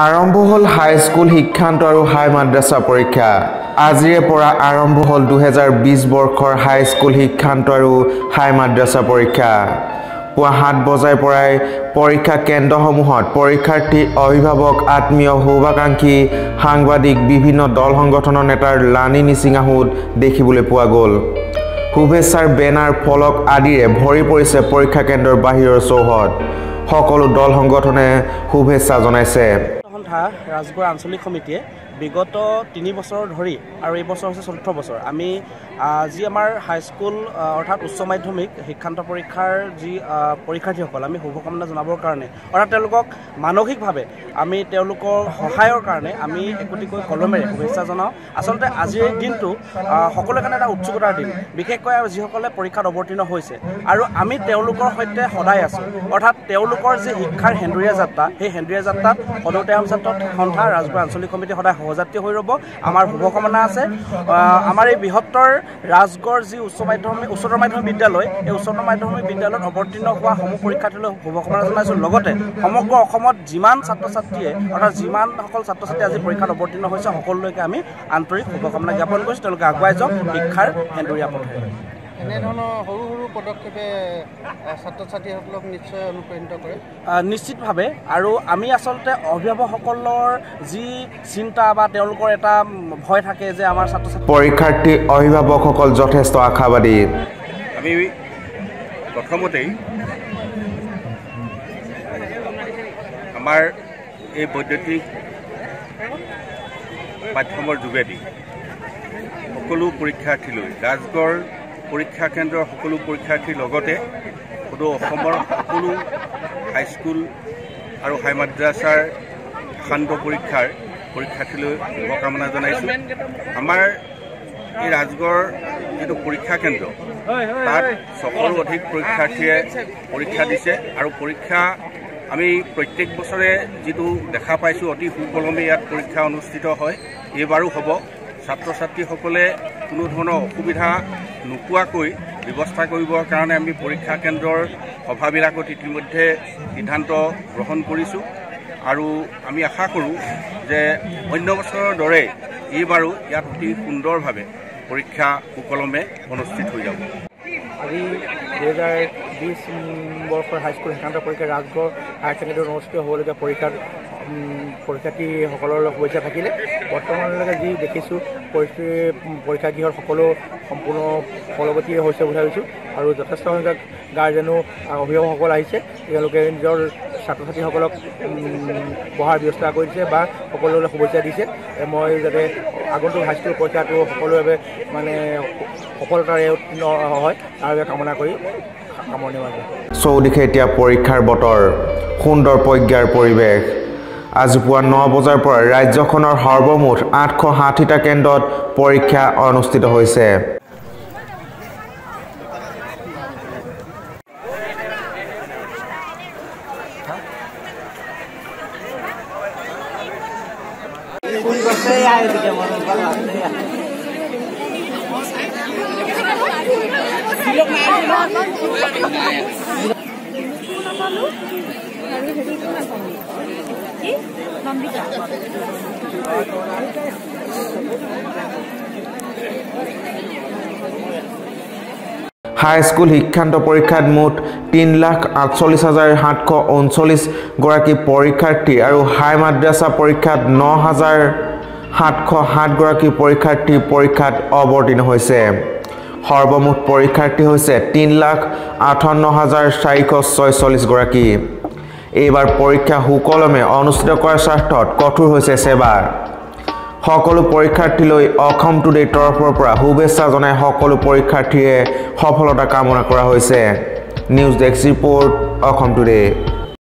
আৰম্ভ হ'ল হাইস্কুল শিক্ষান্ত আৰু হাই মাদ্ৰাছা পৰীক্ষা। আজিৰে পৰা আৰম্ভ হ'ল দুহেজাৰ বিছ বৰ্ষৰ হাইস্কুল শিক্ষান্ত আৰু হাই মাদ্ৰাছা পৰীক্ষা। পুৱা সাত বজাৰ পৰাই পৰীক্ষা কেন্দ্ৰসমূহত পৰীক্ষাৰ্থী অভিভাৱক আত্মীয় শুভাকাংক্ষী সাংবাদিক বিভিন্ন দল সংগঠনৰ নেতাৰ লানি নিচিঙা সোঁত দেখিবলৈ পোৱা গ'ল। শুভেচ্ছাৰ বেনাৰ ফলক আদিৰে ভৰি পৰিছে পৰীক্ষা কেন্দ্ৰৰ বাহিৰৰ চৌহদ। সকলো দল সংগঠনে শুভেচ্ছা জনাইছে। সন্থা ৰাজগড় আঞ্চলিক সমিতিয়ে বিগত তিনি বছৰ ধৰি আৰু এই বছৰ হৈছে চতুৰ্থ বছৰ আমি যি আমাৰ হাইস্কুল অৰ্থাৎ উচ্চ মাধ্যমিক শিক্ষান্ত পৰীক্ষাৰ যি পৰীক্ষাৰ্থীসকল আমি শুভকামনা জনাবৰ কাৰণে অৰ্থাৎ তেওঁলোকক মানসিকভাৱে আমি তেওঁলোকৰ সহায়ৰ কাৰণে আমি একোটিকৈ কলমেৰে শুভেচ্ছা জনাওঁ। আচলতে আজিৰ দিনটো সকলোৰে কাৰণে এটা উৎসুকতাৰ দিন বিশেষকৈ যিসকলে পৰীক্ষাত অৱতীৰ্ণ হৈছে আৰু আমি তেওঁলোকৰ সৈতে সদায় আছোঁ। অৰ্থাৎ তেওঁলোকৰ যি শিক্ষাৰ সেন্দুৰীয়া যাত্ৰা সেই সেন্দুৰীয়া যাত্ৰাত সদৌতায়াম ছাত্ৰ সন্থা ৰাজগড় আঞ্চলিক সমিতি সদায় সহযাত্ৰী হৈ ৰ'ব। আমাৰ শুভকামনা আছে। আমাৰ এই বৃহত্তৰ ৰাজগড় যি উচ্চ মাধ্যমিক উচ্চতৰ মাধ্যমিক বিদ্যালয় এই উচ্চতৰ মাধ্যমিক বিদ্যালয়ত অৱতীৰ্ণ হোৱা সমূহ পৰীক্ষাৰ্থীলৈ শুভকামনা জনাইছোঁ। লগতে সমগ্ৰ অসমত যিমান ছাত্ৰ ছাত্ৰীয়ে অৰ্থাৎ যিমানসকল ছাত্ৰ ছাত্ৰী আজি পৰীক্ষাত অৱতীৰ্ণ হৈছে সকলোলৈকে আমি আন্তৰিক শুভকামনা জ্ঞাপন কৰিছোঁ। তেওঁলোকে আগুৱাই যাওক শিক্ষাৰ সেন্দুৰীয়া পথেৰে। এনেধৰণৰ সৰু সৰু পদক্ষেপে ছাত্ৰ ছাত্ৰীসকলক নিশ্চয় অনুপ্ৰাণিত কৰে? নিশ্চিতভাৱে। আৰু আমি আচলতে অভিভাৱকসকলৰ যি চিন্তা বা তেওঁলোকৰ এটা ভয় থাকে যে আমাৰ ছাত্ৰ ছাত্ৰী পৰীক্ষাৰ্থী অভিভাৱকসকল যথেষ্ট আশাবাদী। আমি প্ৰথমতেই আমাৰ এই বৈদ্যুতিক মাধ্যমৰ যোগেদি সকলো পৰীক্ষাৰ্থীলৈ ৰাজগড় পৰীক্ষা কেন্দ্ৰৰ সকলো পৰীক্ষাৰ্থীৰ লগতে সদৌ অসমৰ সকলো হাইস্কুল আৰু হাই মাদ্ৰাছাৰ ভাষান্ত পৰীক্ষাৰ পৰীক্ষাৰ্থীলৈ শুভকামনা জনাইছোঁ। আমাৰ এই ৰাজগড় যিটো পৰীক্ষা কেন্দ্ৰ তাত ছশৰো অধিক পৰীক্ষাৰ্থীয়ে পৰীক্ষা দিছে আৰু পৰীক্ষা আমি প্ৰত্যেক বছৰে যিটো দেখা পাইছোঁ অতি সুকলমে ইয়াত পৰীক্ষা অনুষ্ঠিত হয় এইবাৰো হ'ব। ছাত্ৰ ছাত্ৰীসকলে কোনো ধৰণৰ অসুবিধা নোপোৱাকৈ ব্যৱস্থা কৰিবৰ কাৰণে আমি পৰীক্ষা কেন্দ্ৰৰ সভাবিলাকত ইতিমধ্যে সিদ্ধান্ত গ্ৰহণ কৰিছোঁ। আৰু আমি আশা কৰোঁ যে অন্য বছৰৰ দৰে এইবাৰো ইয়াত অতি সুন্দৰভাৱে পৰীক্ষা সুকলমে অনুষ্ঠিত হৈ যাব। আজি দুহেজাৰ বিছ বৰ্ষৰ হাইস্কুল শিক্ষান্ত পৰীক্ষা ৰাজগড় হায়াৰ ছেকেণ্ডেৰী অনুষ্ঠিত হ'বলগীয়া পৰীক্ষাত পৰীক্ষাৰ্থীসকলৰ শুভেচ্ছা থাকিলে। বৰ্তমানলৈকে যি দেখিছোঁ পৰিস্থিতি পৰীক্ষাগৃহৰ সকলো সম্পূৰ্ণ ফলগতি হৈছে বুলি ভাবিছোঁ আৰু যথেষ্ট সংখ্যক গাৰ্জেনো অভিভাৱকসকল আহিছে। তেওঁলোকে নিজৰ ছাত্ৰ ছাত্ৰীসকলক পঢ়াৰ ব্যৱস্থা কৰি দিছে বা সকলোলৈ শুভেচ্ছা দিছে। মই যাতে আগন্তুক হাইস্কুল পৰীক্ষাটো সকলোৰে বাবে মানে সফলতাৰে উত্তীৰ্ণ হয় তাৰ বাবে কামনা কৰি সামৰণি মাৰিছোঁ চৌদিশে এতিয়া পৰীক্ষাৰ বতৰ। সুন্দৰ প্ৰজ্ঞাৰ পৰিৱেশ। আজি পুৱা ন বজাৰ পৰা ৰাজ্যখনৰ সৰ্বমুঠ আঠশ ষাঠিটা কেন্দ্ৰত পৰীক্ষা অনুষ্ঠিত হৈছে। হাইস্কুল শিক্ষান্ত পৰীক্ষাত মুঠ তিনি লাখ আঠচল্লিছ হাজাৰ সাতশ ঊনচল্লিছ গৰাকী পৰীক্ষাৰ্থী আৰু হাই মাদ্ৰাছা পৰীক্ষাত ন হাজাৰ সাতশ সাতগৰাকী পৰীক্ষাৰ্থী পৰীক্ষাত অৱতীৰ্ণ হৈছে। সৰ্বমুঠ পৰীক্ষাৰ্থী হৈছে তিনি লাখ আঠাৱন্ন হাজাৰ চাৰিশ ছয়চল্লিছগৰাকী এইবাৰ পৰীক্ষা সুকলমে অনুষ্ঠিত কৰাৰ স্বাৰ্থত কঠোৰ হৈছে সেৱা সকলো পৰীক্ষাৰ্থীলৈ অসম টুডেৰ তৰফৰ পৰা শুভেচ্ছা জনাই সকলো পৰীক্ষাৰ্থীয়ে সফলতা কামনা কৰা হৈছে। News desk report Assam today.